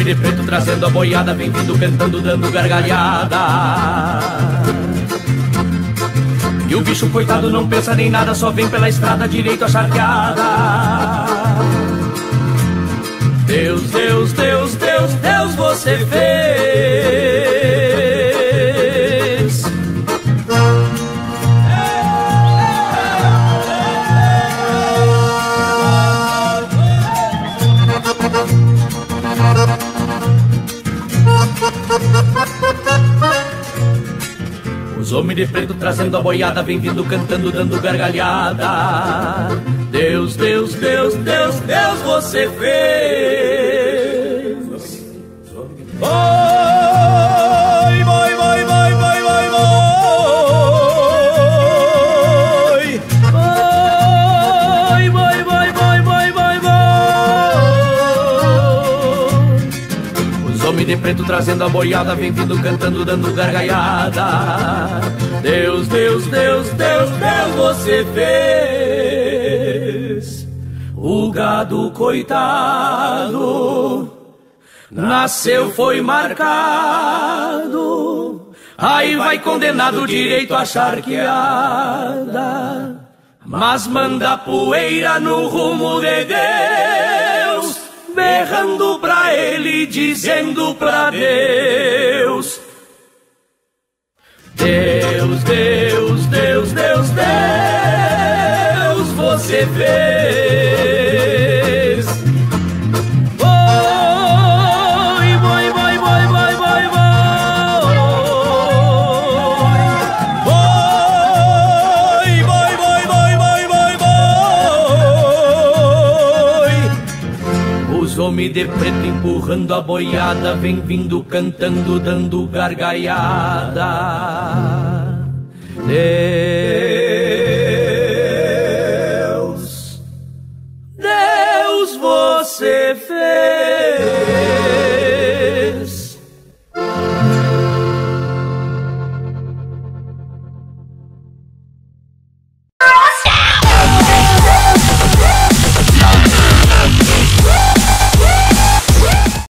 homem de preto trazendo a boiada, vem vindo cantando, dando gargalhada. E o bicho coitado não pensa nem nada, só vem pela estrada direito a charqueada. Deus, Deus, Deus, Deus, Deus, você fez. Os homens de preto trazendo a boiada, vem vindo cantando, dando gargalhada. Deus, Deus, Deus, Deus, Deus, você fez. Vai, Homens de preto trazendo a boiada, vem vindo cantando, dando gargalhada. Deus, Deus, Deus, Deus, Deus, você fez. O gado coitado nasceu, foi marcado. Aí vai condenado direito à charqueada. Mas manda poeira no rumo de Deus, berrando pra dizendo pra Deus. Deus, Deus, Deus, Deus, Deus, você fez. Homens de preto empurrando a boiada, vem vindo cantando, dando gargalhada.